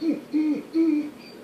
mm, mm, mm.